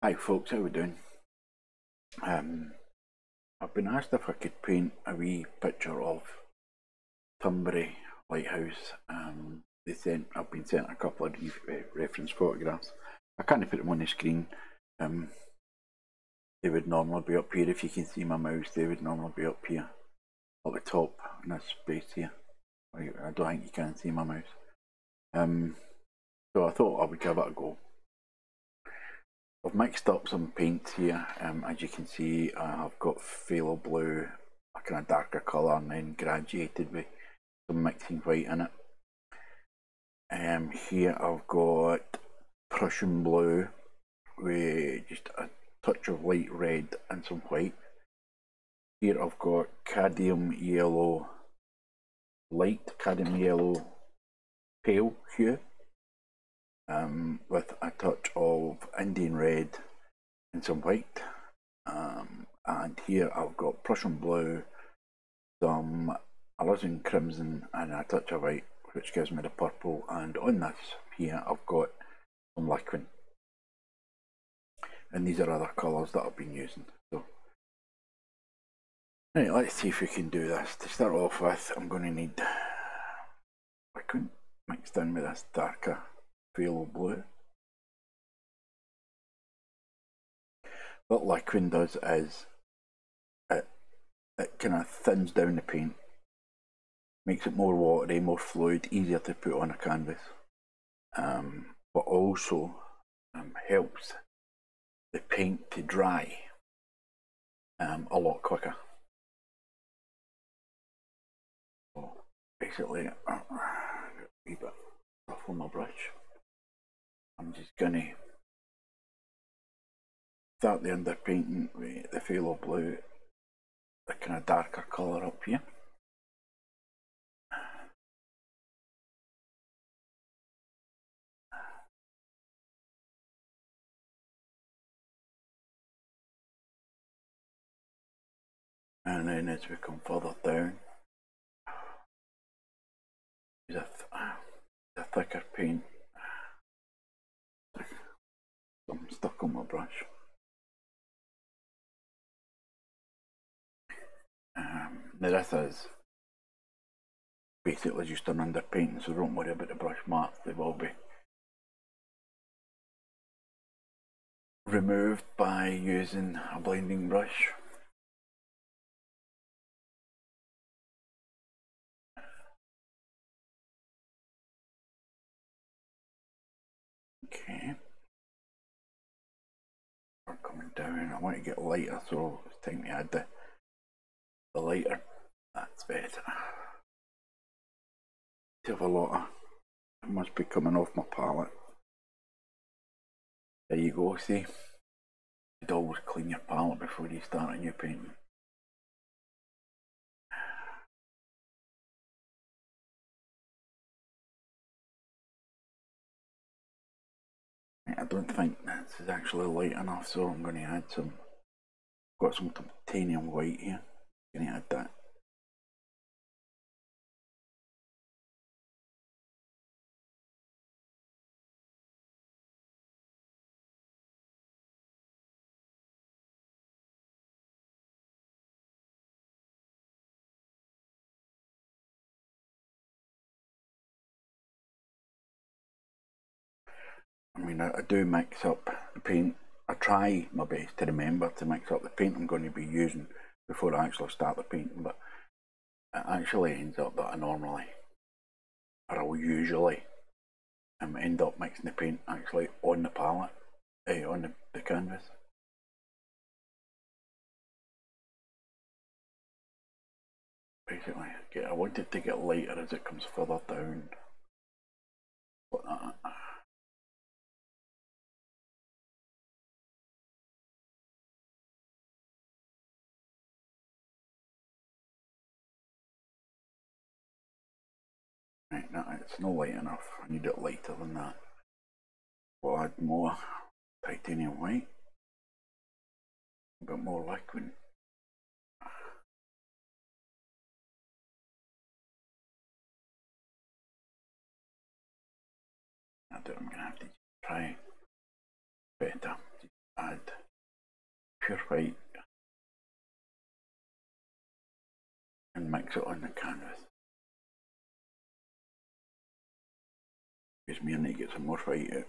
Hi folks, how we doing? Um, I've been asked if I could paint a wee picture of Turnberry Lighthouse. Um, they sent, I've been sent a couple of re reference photographs. I can't put them on the screen. Um, they would normally be up here. If you can see my mouse, they would normally be up here, at the top in this space here. I, don't think you can see my mouse. Um, so I thought I would give it a go. I've mixed up some paints here. Um, as you can see, I've got phthalo blue, a kind of darker colour, and then graduated with some mixing white in it. Um, here I've got Prussian blue with just a touch of light red and some white. Here I've got cadmium yellow, light cadmium yellow pale hue um, with a touch of Indian red and some white. Um, and here I've got Prussian blue, some alizarin crimson and a touch of white which gives me the purple. And on this here I've got some Liquin and these are other colours that I've been using so. Let's see if we can do this. To start off with I'm going to need Liquin mixed in with this darker phthalo blue what Liquin does is it, it kind of thins down the paint makes it more watery, more fluid, easier to put on a canvas, um, but also um, helps the paint to dry um, a lot quicker. So basically, uh, a wee bit rough on my brush. I'm just gonna start the underpainting with the phthalo blue, the kind of darker colour up here. and then as we come further down use a, th a thicker paint I'm stuck on my brush um, now this is basically just an underpainting so don't worry about the brush marks they will be removed by using a blending brush Okay. Down. I want to get lighter, so it's time to add the, the lighter. That's better. Have a lot it must be coming off my palette. There you go, see? You'd always clean your palette before you start a new painting. I don't think this is actually light enough, so I'm going to add some. Got some titanium white here. Going to add that. I I, I, do mix up the paint. I try my best to remember to mix up the paint I'm going to be using before I actually start the painting, but it actually ends up that I normally, or I will usually, um, end up mixing the paint actually on the palette, eh, on the, the canvas. Basically, I want it to get lighter as it comes further down. But, Right, no, it's not light enough. I need it lighter than that. We'll add more titanium white. A bit more Liquin. I do, I'm going to have to try better. Add pure white and mix it on the canvas. Gives me a need to get some more white out.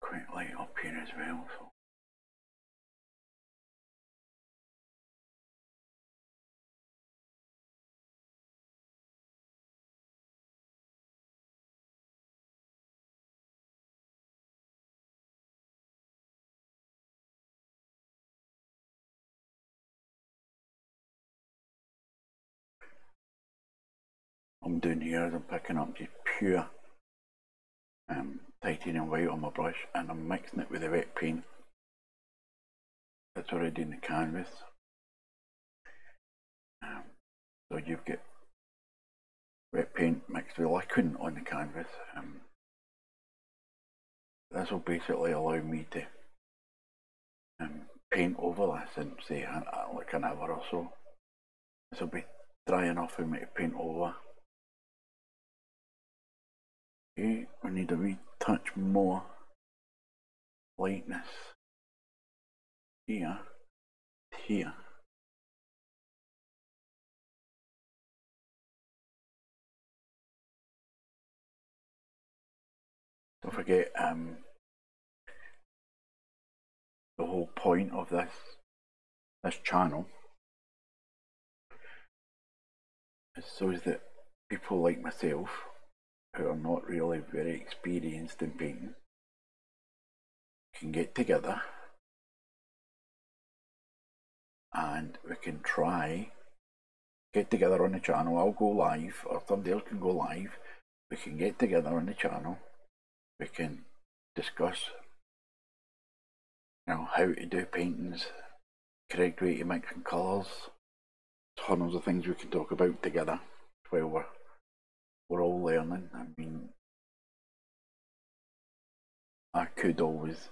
quite light up here as well. So. I'm doing here I'm picking up just pure um, titanium white on my brush and I'm mixing it with the wet paint that's already in the canvas. Um, so you've got wet paint mixed with Liquin on the canvas. Um, this will basically allow me to um, paint over this in say like an hour or so. This will be dry enough for me to paint over. Okay, I need a wee touch more lightness here, here. Don't forget um, the whole point of this this channel is so that people like myself who are not really very experienced in painting can get together and we can try get together on the channel. I'll go live or somebody else can go live. We can get together on the channel. We can discuss you know how to do paintings correct way to mix colours. Tons of things we can talk about together while we're we're all learning. I mean, I could always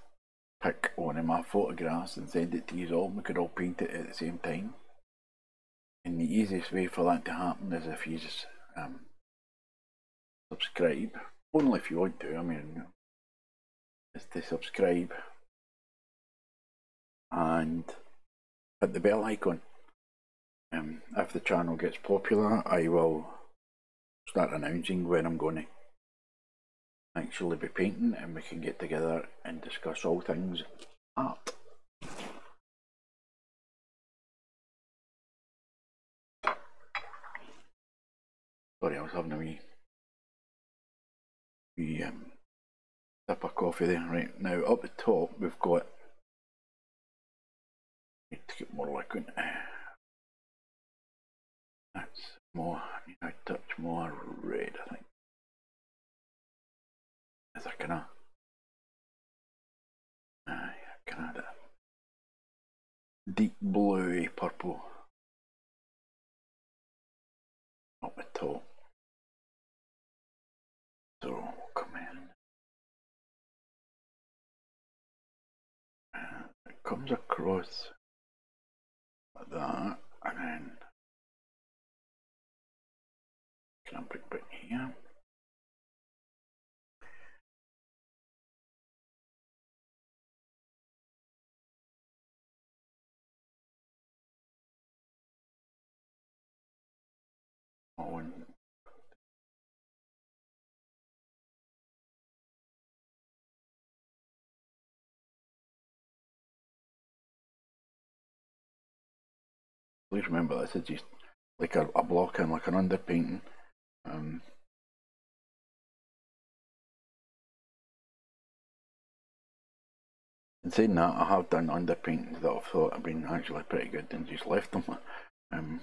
pick one of my photographs and send it to you all. We could all paint it at the same time. And the easiest way for that to happen is if you just um, subscribe. Only if you want to. I mean, is to subscribe and hit the bell icon. Um, if the channel gets popular, I will start announcing when I'm going to actually be painting and we can get together and discuss all things art. Sorry, I was having a wee, wee um, sip of coffee there. Right, now up the top we've got, need to get more Liquin. That's more, I touch more red, I think. Is that kind of, uh, kind of deep bluey purple up the top. So we'll come in. And it comes across like that, and then Can I bring it here? Oh, Please remember this is just like a, a block and like an underpainting um, in saying that, I have done underpaintings that I thought have been actually pretty good and just left them. Um,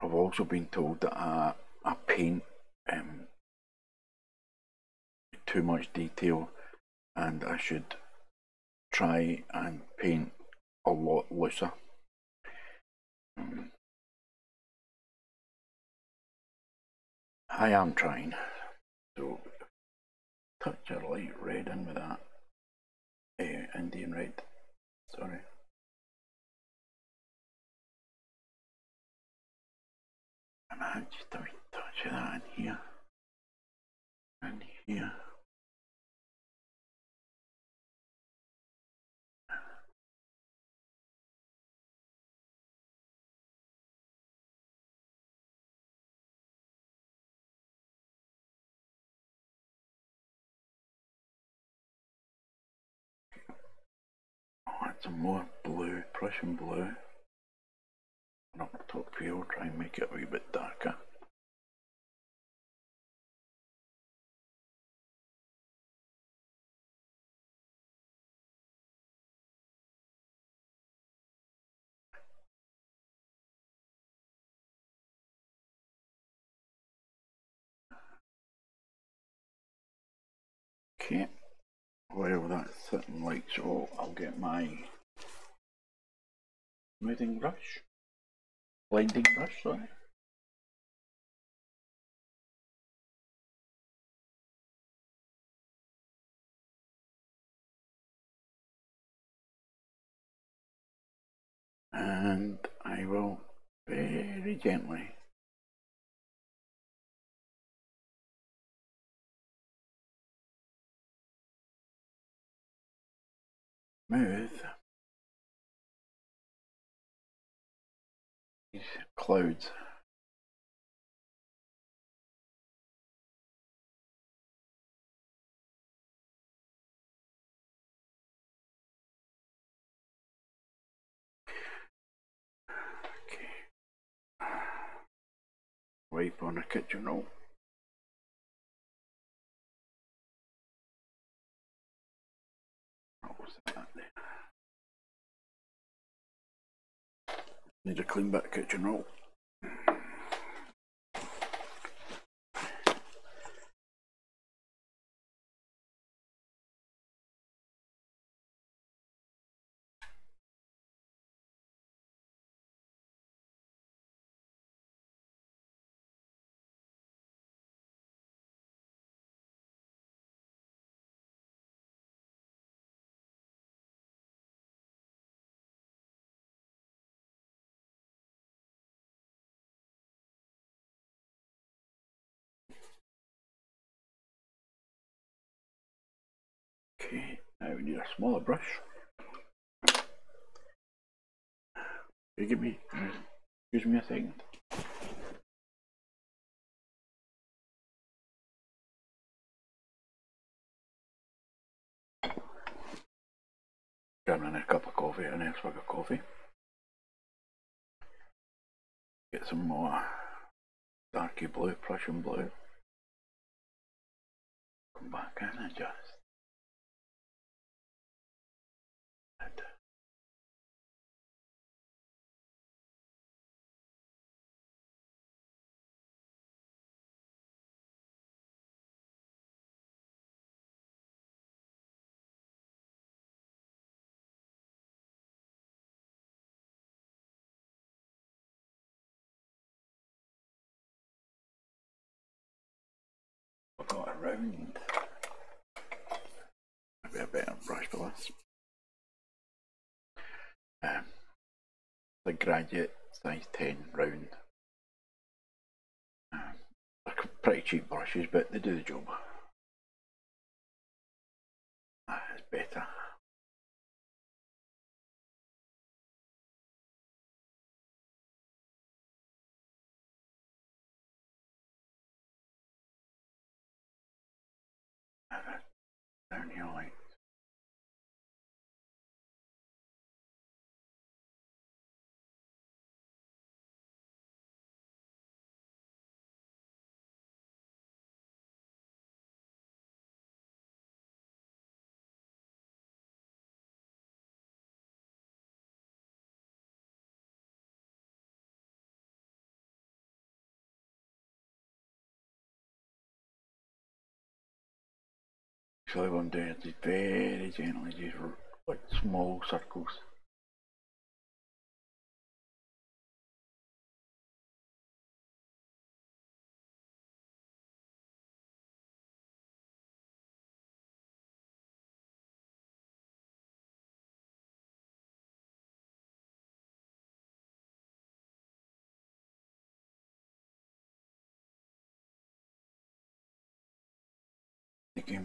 I've also been told that I, I paint um, too much detail and I should try and paint a lot looser. I am trying. So touch a light red in with that. Uh, Indian red. Sorry. And I just a touch of that in here. And here. Some more blue, Prussian blue. And up the top here, we'll try and make it a wee bit darker. Okay, well that's sitting like so, oh, I'll get my smoothing brush, blending brush, sorry. And I will very gently smooth clouds. Wipe on the kitchen roll. What was that Need a clean bit of kitchen roll. Okay, now we need a smaller brush. You give me, excuse me a second. Grabbing a cup of coffee and a swig of coffee. Get some more darky blue, Prussian blue. Come back in and just round maybe a better brush for this. Um, the graduate size 10 round. Um, pretty cheap brushes, but they do the job. That is better. What I'm just very gently, just like small circles.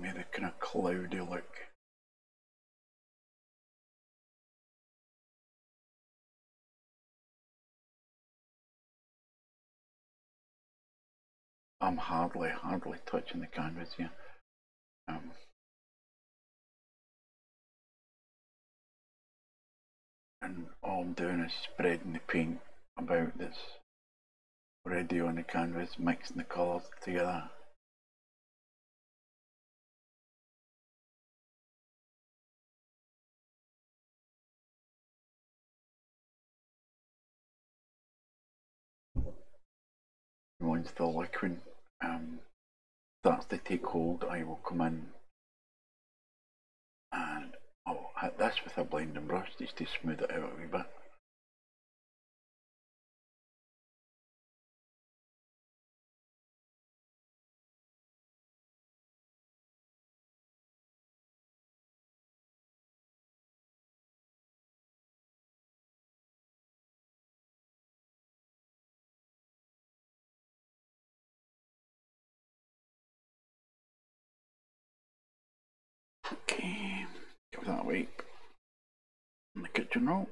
Me the kind of cloudy look. I'm hardly, hardly touching the canvas here. Um, and all I'm doing is spreading the paint about that's already on the canvas, mixing the colours together. Once the Liquin um, starts to take hold, I will come in and I'll hit this with a blending brush just to smooth it out a wee bit. Kitchen roll.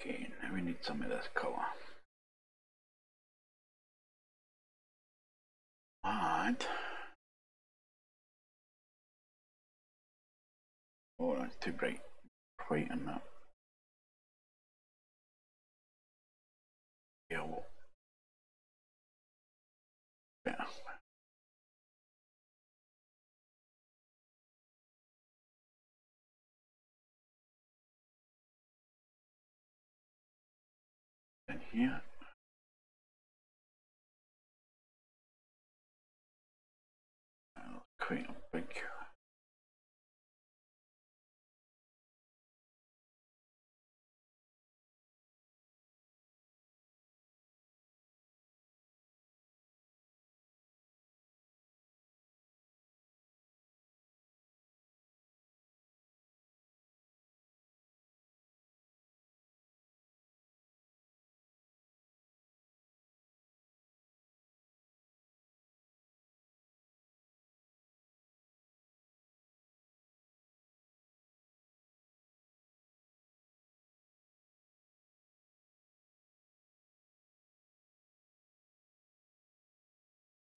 Okay, now we need some of this colour. And oh, that's too bright. White in that. Yellow. Better. In here. quite a big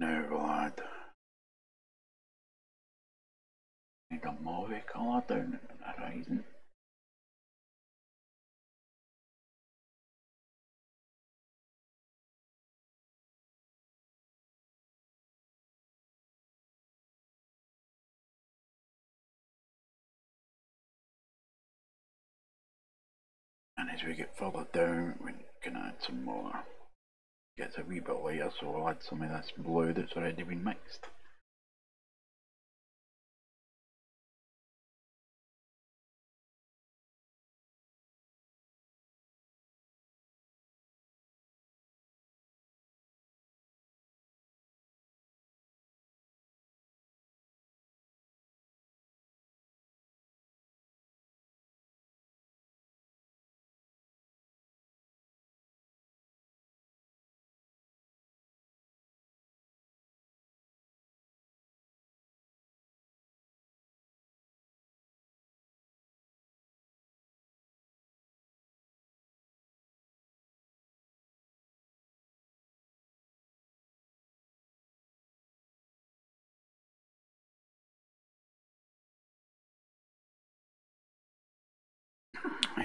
Add need a mauve colour down in the horizon. And as we get further down, we can add some more. Gets a wee bit lighter, so we'll add some of this blue that's already been mixed.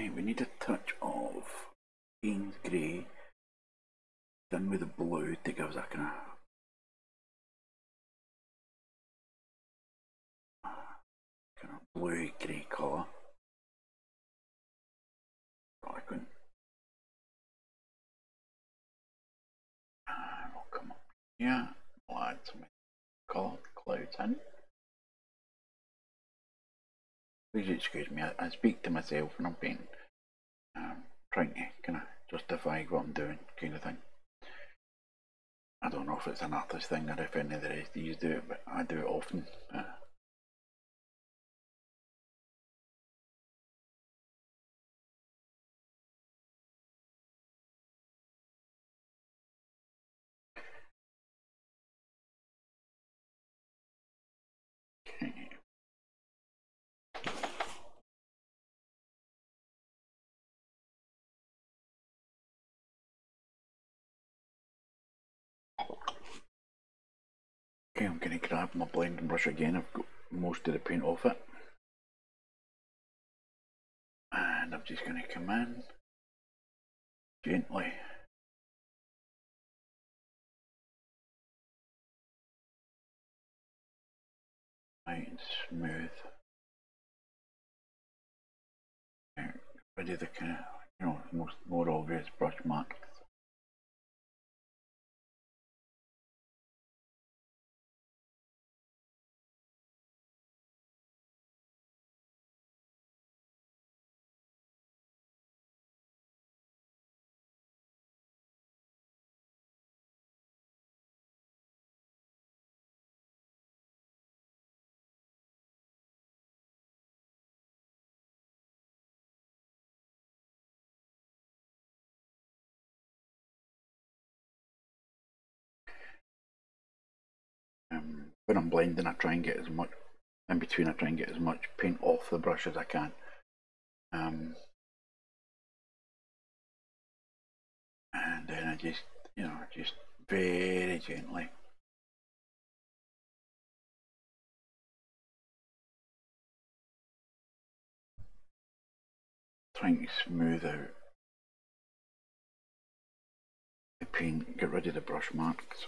Right, we need a touch of Payne's Grey done with the blue to give us a kind of kind of blue grey colour. I couldn't. And we'll come up here, we'll add some coloured clouds in. Please excuse me, I, I speak to myself and I'm painting. Trying to kind of justify what I'm doing, kind of thing. I don't know if it's an artist thing or if any of the rest of you do it, but I do it often. Uh, I'm going to grab my blending brush again. I've got most of the paint off it. And I'm just going to come in gently. Nice and smooth. Rid the kind of, you know, most more obvious brush marks. When I'm blending I try and get as much, in between I try and get as much paint off the brush as I can. Um, and then I just, you know, just very gently trying to smooth out the paint, get rid of the brush marks.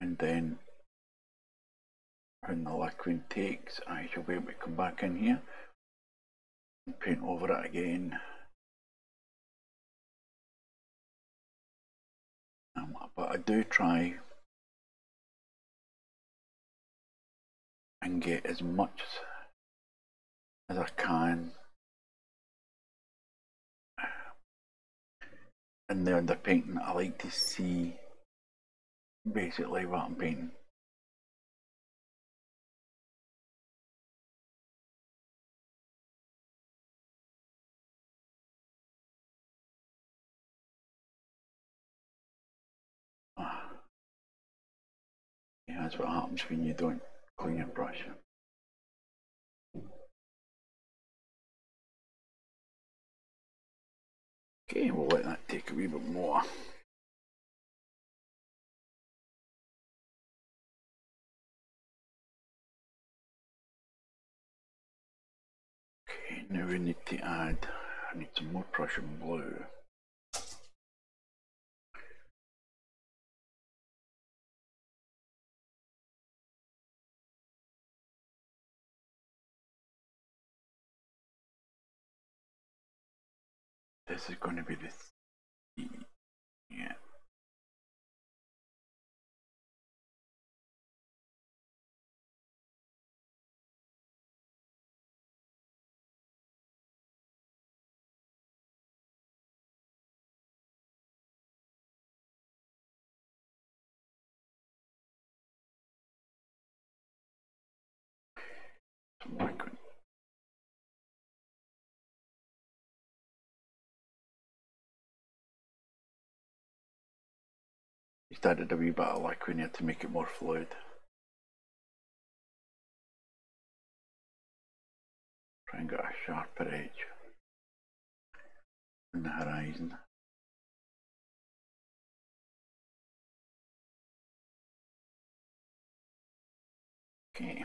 And then when the Liquin takes I shall be able to come back in here and paint over it again. Um, but I do try and get as much as I can in there in the underpainting I like to see basically what. Ah. Yeah, that's what happens when you don't clean your brush. Okay, we'll let that take a wee bit more. Now we need to add, I need some more Prussian blue. This is going to be the Just added a wee bit of Liquin here to make it more fluid. Try and get a sharper edge in the horizon. Okay.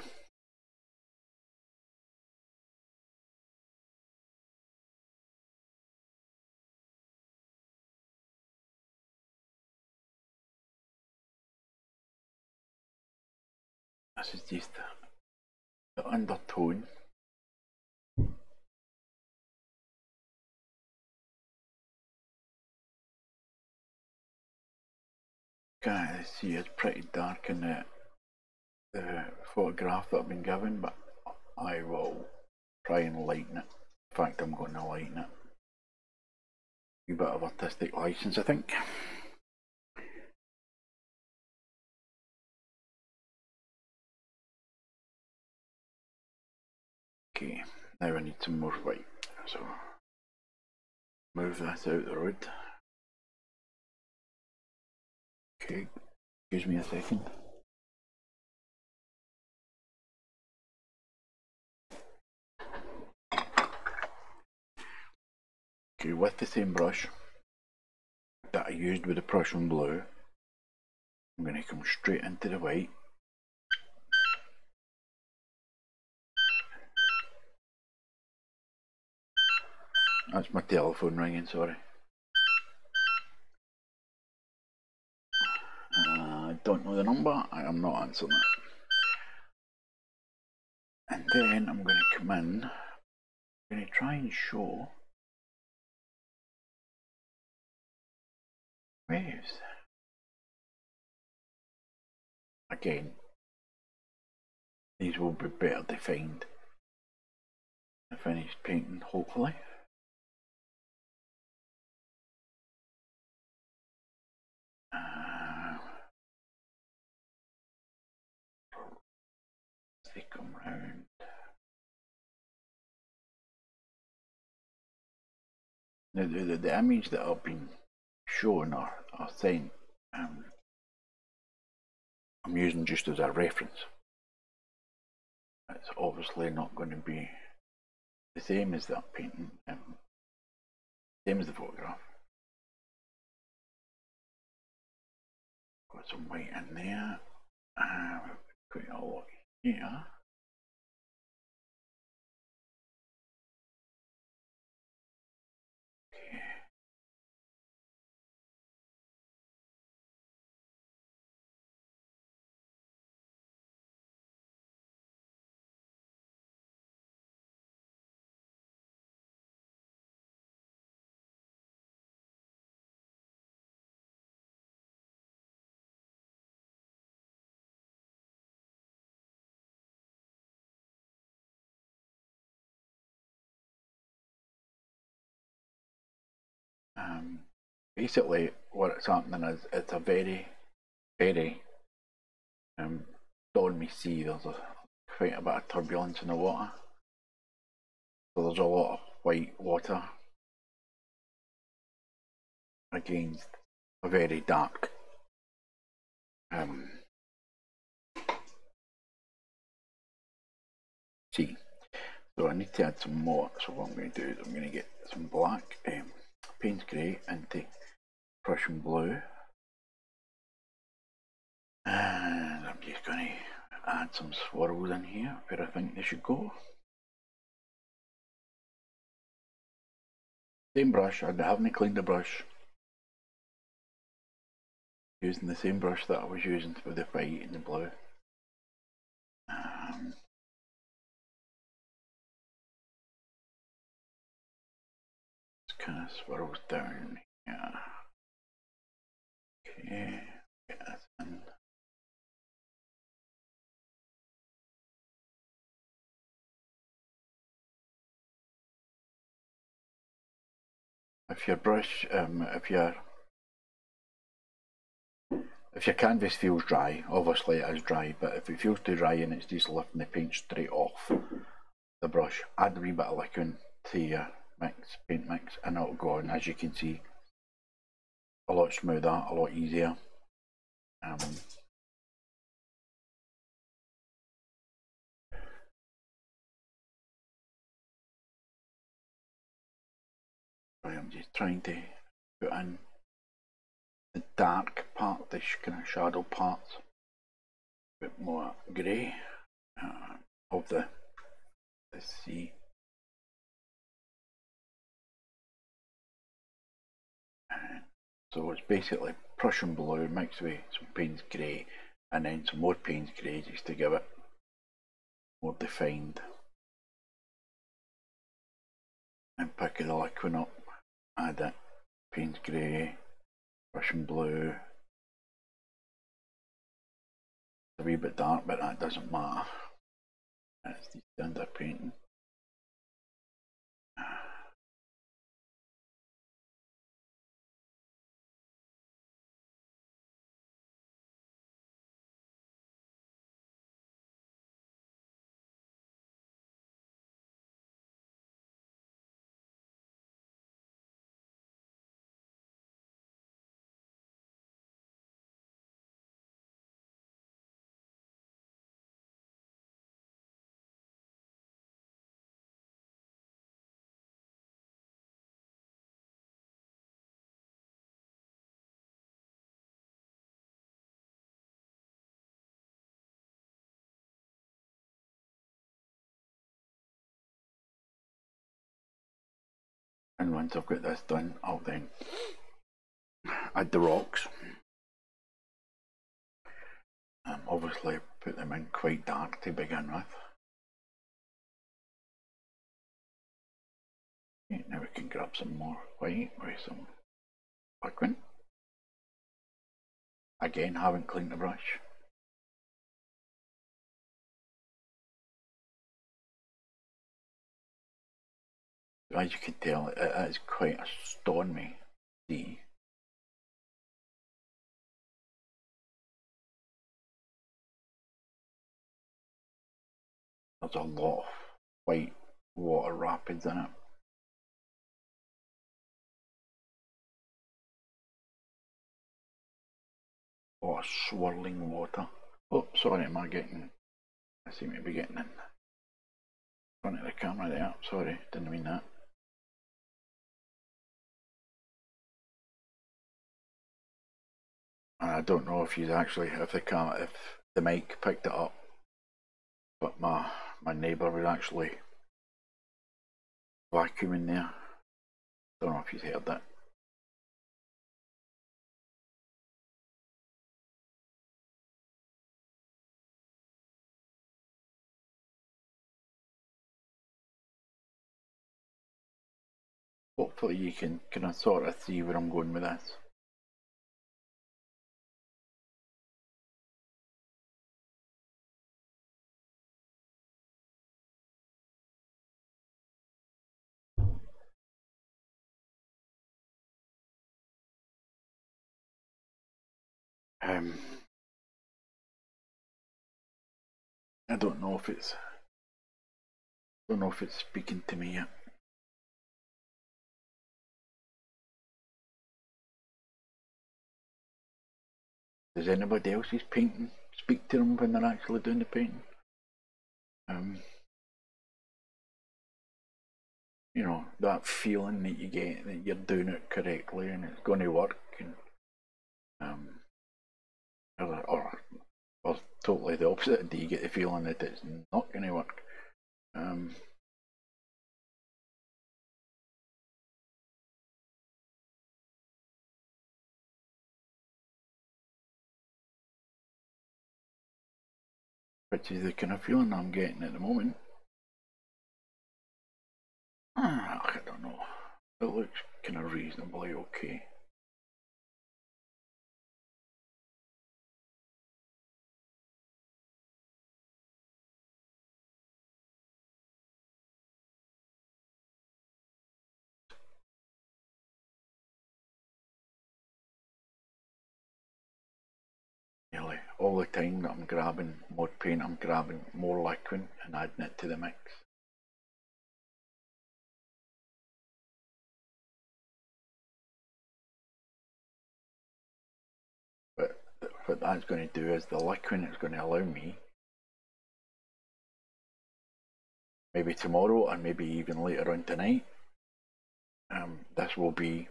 This is just the undertone. Can see it's pretty dark in the, the photograph that I've been given, but I will try and lighten it. In fact, I'm going to lighten it. A bit of artistic license, I think. Okay, now I need some more white. So move that out the road. Okay, excuse me a second. Okay, with the same brush that I used with the Prussian blue, I'm going to come straight into the white. That's my telephone ringing, sorry. Uh, I don't know the number, I am not answering it. And then I'm going to come in, I'm going to try and show waves. Again, these will be better defined. I finished painting, hopefully. The, the, the image that I've been shown or, or sent, um, I'm using just as a reference. It's obviously not going to be the same as that painting, um, same as the photograph. Got some white in there. Uh, put it all here. Um, basically, what's happening is it's a very, very um, stormy sea. There's a, quite a bit of turbulence in the water. So there's a lot of white water against a very dark um, sea. So I need to add some more. So what I'm going to do is I'm going to get some black. Um, Payne's Grey into Prussian Blue. And I'm just going to add some swirls in here where I think they should go. Same brush, I haven't cleaned the brush. Using the same brush that I was using for the white and the blue. Um, Okay. If your brush, um, if your if your canvas feels dry, obviously it is dry, but if it feels too dry and it's just lifting the paint straight off the brush, add a wee bit of Liquin to your mix, paint mix, and it'll go on, as you can see, a lot smoother, a lot easier. Um, I'm just trying to put in the dark part, the kind of shadow parts, a bit more grey uh, of the, the sea. So it's basically Prussian blue mixed with some Payne's grey and then some more Payne's grey just to give it more defined. And pick the Liquin up, add it, Payne's grey, Prussian blue. It's a wee bit dark but that doesn't matter. That's the standard And once I've got this done, I'll then add the rocks. Um, obviously, put them in quite dark to begin with. Okay, now we can grab some more white with some Liquin. Again, haven't cleaned the brush. As you can tell, it is quite a stormy sea. There's a lot of white water rapids in it. Of swirling water. Oh, sorry, am I getting... I seem to be getting in front of the camera there. Sorry, didn't mean that. I don't know if you actually, if the camera, if the mic picked it up, but my my neighbour was actually vacuuming there. Don't know if you've heard that. Hopefully you can kind of sort of see where I'm going with this. Um, I don't know if it's don't know if it's speaking to me yet. Does anybody else's painting speak to them when they're actually doing the painting? Um, you know, that feeling that you get that you're doing it correctly and it's going to work and um, or, or, totally the opposite. Do you get the feeling that it's not going to work? Um, which is the kind of feeling I'm getting at the moment. Ah, I don't know. It looks kind of reasonably okay. All the time that I'm grabbing more paint, I'm grabbing more Liquin and adding it to the mix. But what that's going to do is the Liquin is going to allow me maybe tomorrow and maybe even later on tonight um, this will be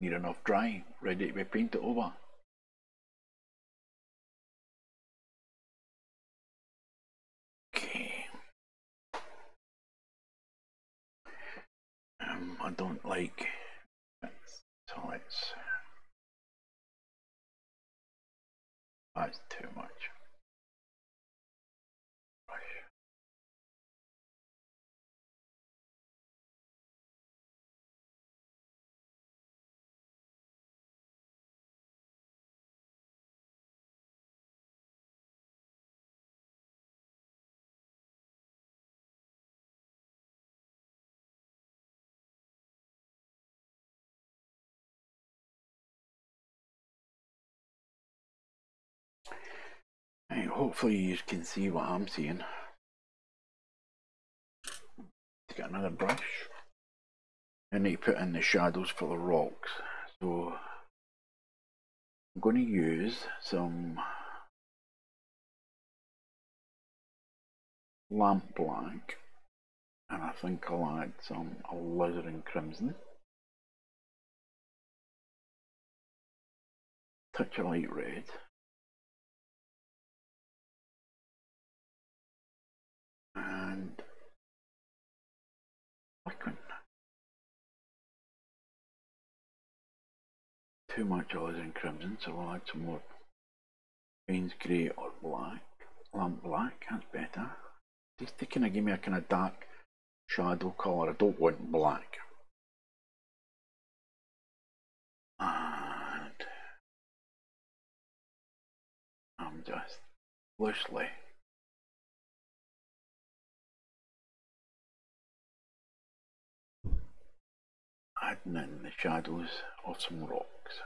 near enough dry ready to be painted over I don't like let's That's too Right, hopefully you can see what I'm seeing. Get another brush. I need to put in the shadows for the rocks. So I'm going to use some lamp black and I think I'll add some alizarin crimson. Touch of light red. And Liquin. too much alizarin crimson, so we'll add some more Payne's grey or black. Lamp black, that's better. Just to kind of give me a kind of dark shadow colour. I don't want black. And I'm just loosely adding in the shadows of some rocks.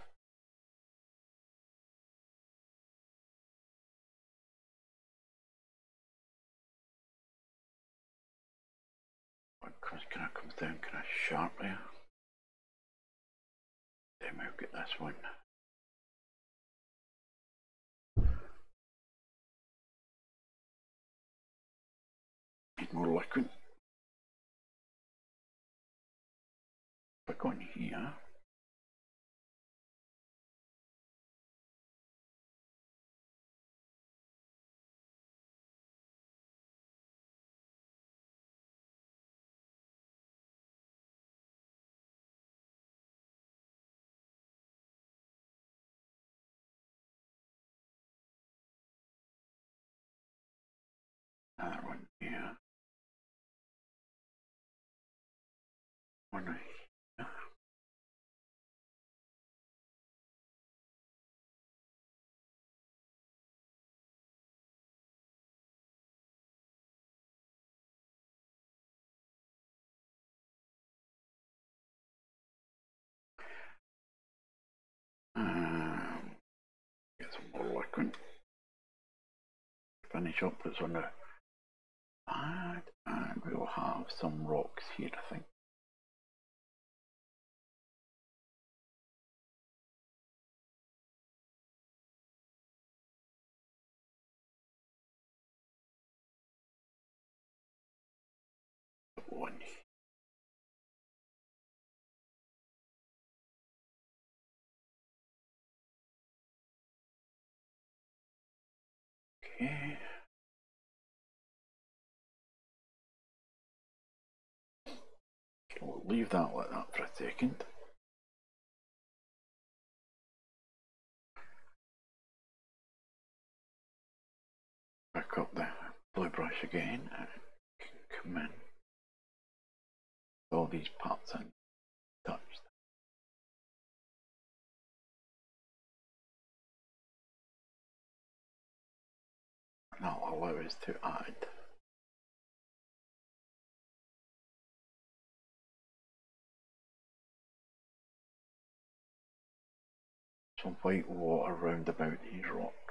Can I come down kind of sharply? Then we'll get this one. Need more Liquin. Go in here, another one here. One get some more. Finish up what's on the pad, and we'll have some rocks here, I think. One Okay. Okay, we'll leave that like that for a second. Back up the blue brush again and come in. All these parts and That'll allow us to add some white water round about these rocks.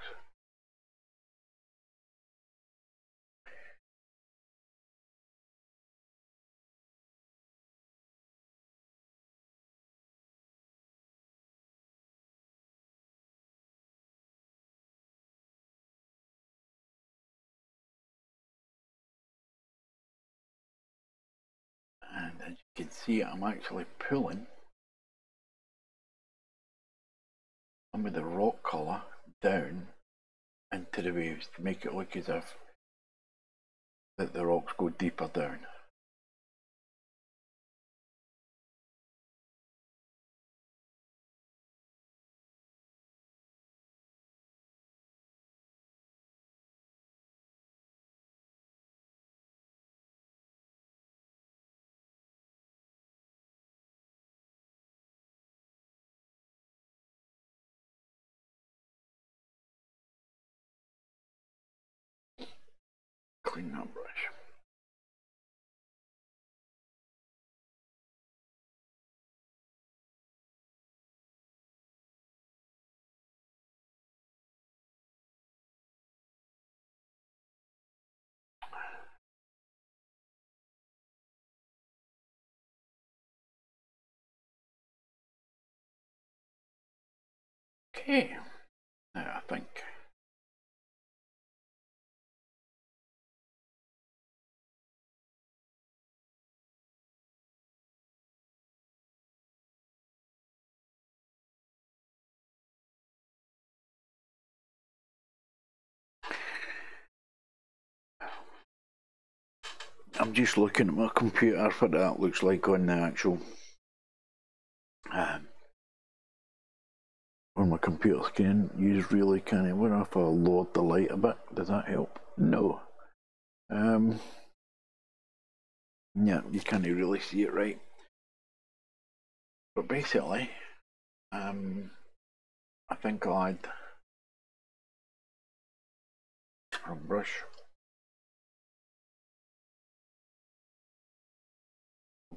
As you can see, I'm actually pulling some of the rock colour down into the waves to make it look as if that the rocks go deeper down. Okay, now I think. I'm just looking at my computer what that. Looks like on the actual on my computer screen use really kind of wonder if I lowered the light a bit does that help? No. Um yeah you can't really see it right? But basically um I think I'll add a brush.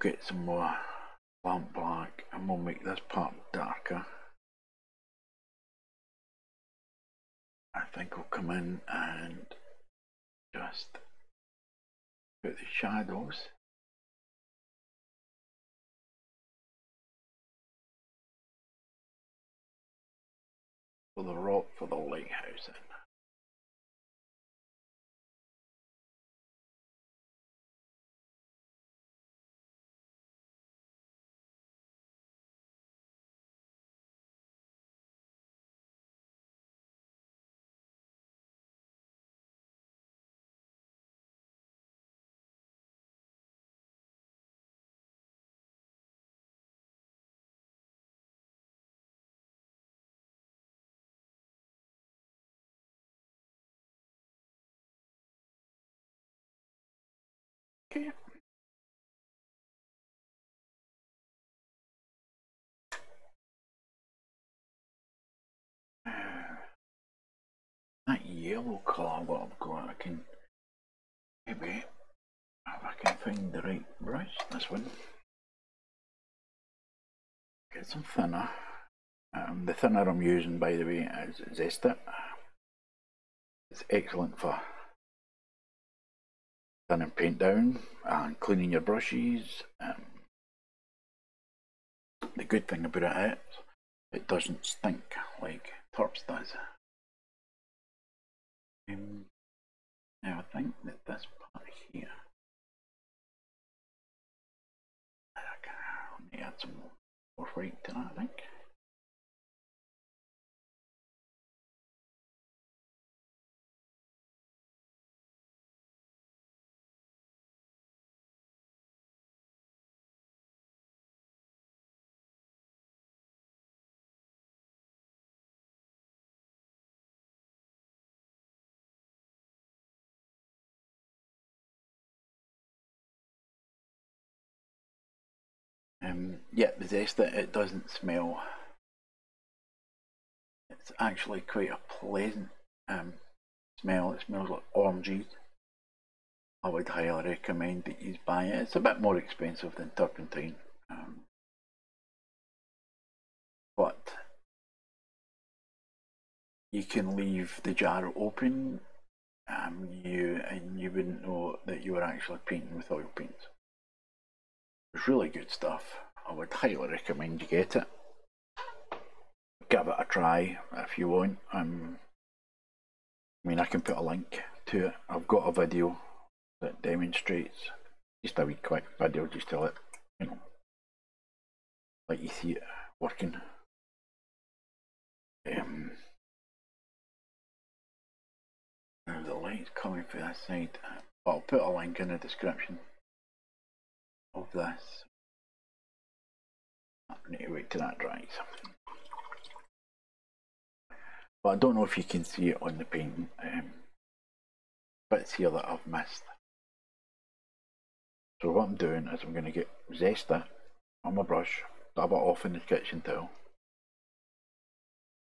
Get some more lamp black and we'll make this part darker I think I'll come in and just put the shadows for the rock for the lighthouse in. That yellow colour what I've got, I can maybe if I can find the right brush, this one. Get some thinner. Um, the thinner I'm using by the way is Zest-it. It's excellent for thinning paint down and cleaning your brushes. Um, the good thing about it is it doesn't stink like Turps does. Um, now I think that this part here, I can add some more white to that I think. Yeah, Zest-it, it doesn't smell. It's actually quite a pleasant um, smell. It smells like oranges. I would highly recommend that you buy it. It's a bit more expensive than turpentine. Um, but you can leave the jar open um, you and you wouldn't know that you were actually painting with oil paints. It's really good stuff. I would highly recommend you get it. Give it a try if you want. Um, I mean, I can put a link to it. I've got a video that demonstrates just a wee quick video just to let you know, let you see it working. Um, the light's coming from this side, I'll put a link in the description of this. I need to wait till that dries. But I don't know if you can see it on the painting. Um, bits here that I've missed. So what I'm doing is I'm going to get Zest-it on my brush, dab it off in the kitchen towel.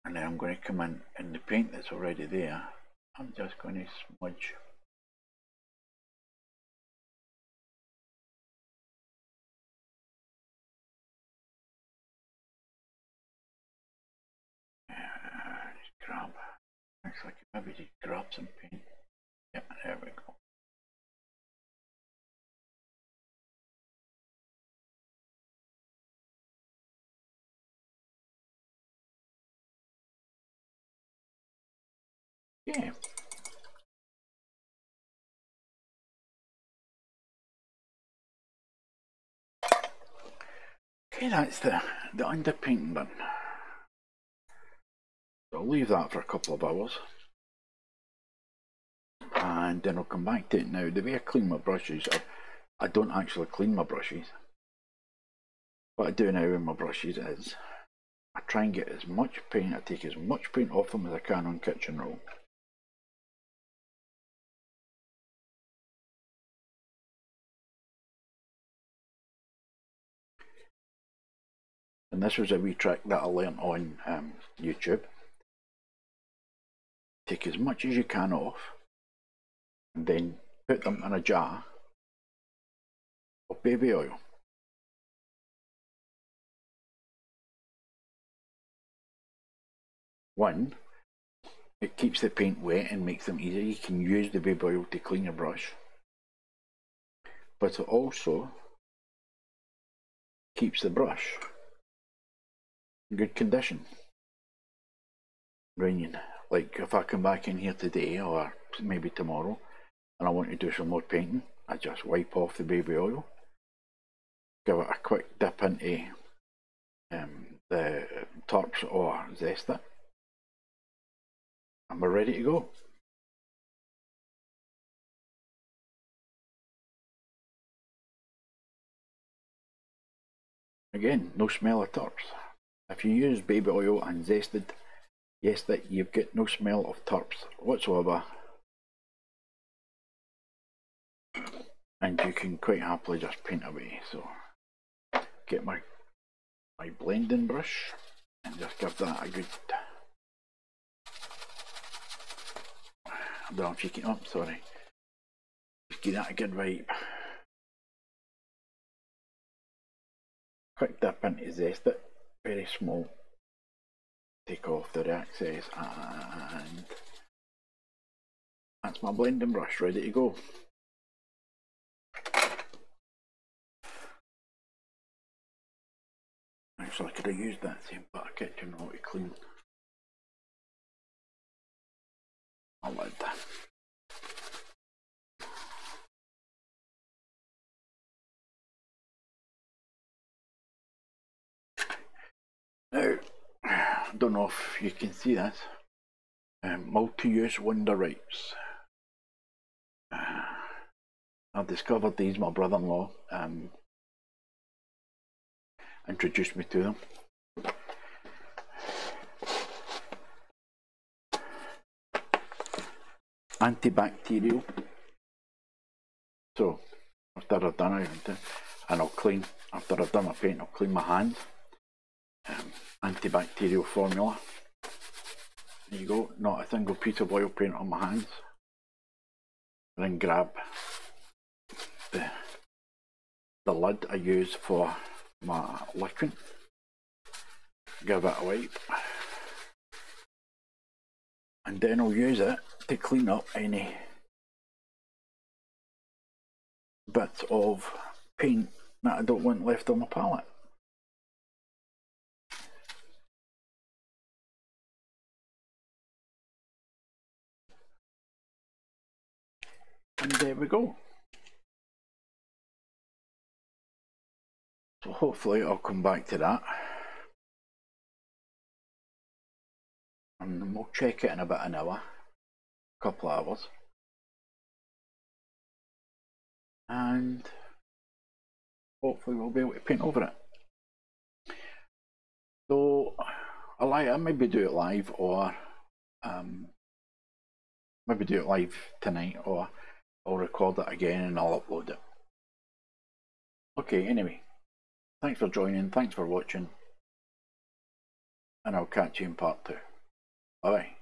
And then I'm going to come in and the paint that's already there, I'm just going to smudge maybe just grab some paint. Yeah, there we go. Yeah. Okay, that's the, the underpainting done. I'll leave that for a couple of hours. And then I'll come back to it. Now, the way I clean my brushes, I, I don't actually clean my brushes. What I do now with my brushes is I try and get as much paint, I take as much paint off them as I can on kitchen roll. And this was a wee trick that I learnt on um, YouTube. Take as much as you can off and then put them in a jar of baby oil. One, it keeps the paint wet and makes them easier. You can use the baby oil to clean your brush. But it also keeps the brush in good condition. When like if I come back in here today or maybe tomorrow and I want to do some more painting, I just wipe off the baby oil, give it a quick dip into um, the turps or Zest-it, and we're ready to go. Again, no smell of turps. If you use baby oil and Zest-it, yes, that you get no smell of turps whatsoever. And you can quite happily just paint away. So get my my blending brush and just give that a good I don't know if you can up, oh, sorry. Just give that a good wipe. Quick dip into Zest-it, very small. Take off the excess and that's my blending brush ready to go. Actually, I could have used that same of kitchen roll to clean I like that. Now, I don't know if you can see that. Um, multi-use window rights. Uh, I discovered these, my brother-in-law um, introduced me to them. antibacterial. So after I've done it, and I'll clean, after I've done my paint, I'll clean my hands. Um, antibacterial formula. There you go, not a single piece of oil paint on my hands. And then grab the, the lid I use for my Liquin. Give it a wipe. And then I'll use it to clean up any bits of paint that I don't want left on my palette. And there we go. So hopefully I'll come back to that. And we'll check it in about an hour. A couple of hours. And hopefully we'll be able to paint over it. So I like I maybe do it live or um, maybe do it live tonight or I'll record it again and I'll upload it. Okay anyway thanks for joining. Thanks for watching. And I'll catch you in part two. Bye bye